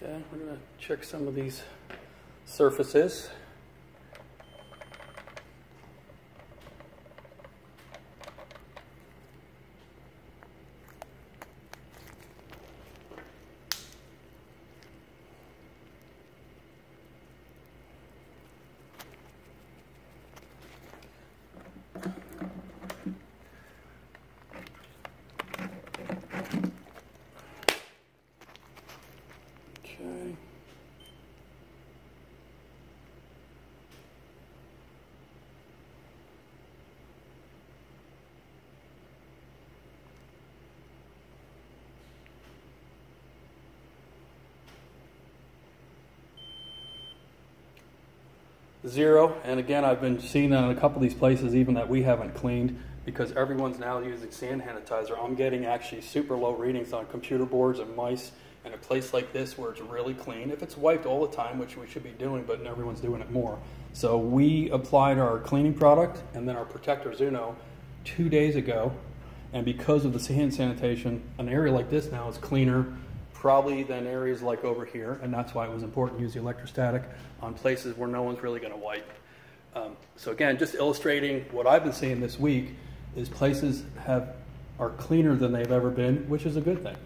Okay, we're gonna check some of these surfaces. Okay. Zero, and again, I've been seeing that in a couple of these places, even that we haven't cleaned, because everyone's now using sand sanitizer. I'm getting actually super low readings on computer boards and mice in a place like this where it's really clean. If it's wiped all the time, which we should be doing, but everyone's doing it more. So we applied our cleaning product and then our Protector Zoono two days ago, and because of the hand sanitation, an area like this now is cleaner probably than areas like over here, and that's why it was important to use the electrostatic on places where no one's really going to wipe. Um, so again, just illustrating what I've been seeing this week is places have are cleaner than they've ever been, which is a good thing.